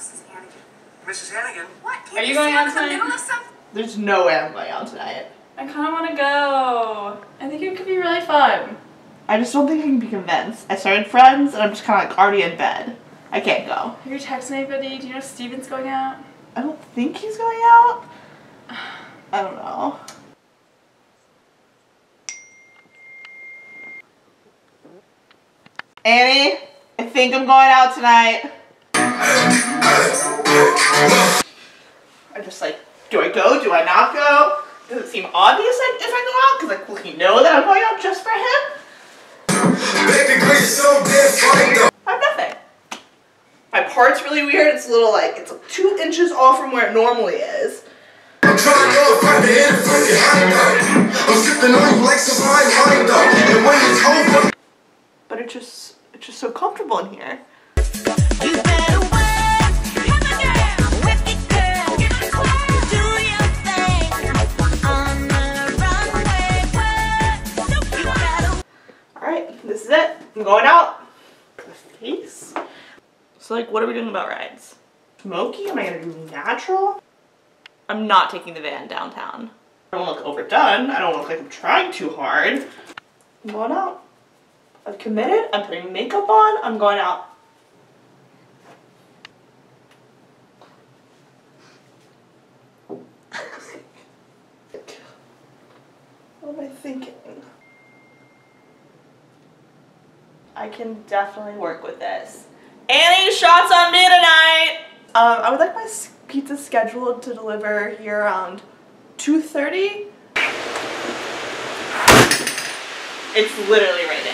Mrs. Hannigan. Mrs. Hannigan? What? Can't Are you see going out in the tonight? middle of something? There's no way I'm going out tonight. I kind of want to go. I think it could be really fun. I just don't think I can be convinced. I started Friends and I'm just kind of like already in bed. I can't go. Have you texted anybody? Do you know Steven's going out? I don't think he's going out. I don't know. Annie, I think I'm going out tonight. I'm just like, do I go? Do I not go? Does it seem obvious like, if I go out? Because like, will he know that I'm going out just for him? Baby girl, you're so damn fine though. I have nothing. My part's really weird. It's a little like, it's like two inches off from where it normally is. I'm trying to go find the end fucking high though. I'm sipping on you like some fine wine though. And when it's over, But it's just, it's just so comfortable in here. I'm going out. Face. So like, what are we doing about rides? Smoky? Am I gonna do natural? I'm not taking the van downtown. I don't look overdone. I don't look like I'm trying too hard. I'm going out. I've committed. I'm putting makeup on. I'm going out. what am I thinking? I can definitely work with this. Annie, shots on me tonight! Um, I would like my pizza scheduled to deliver here around 2.30. It's literally right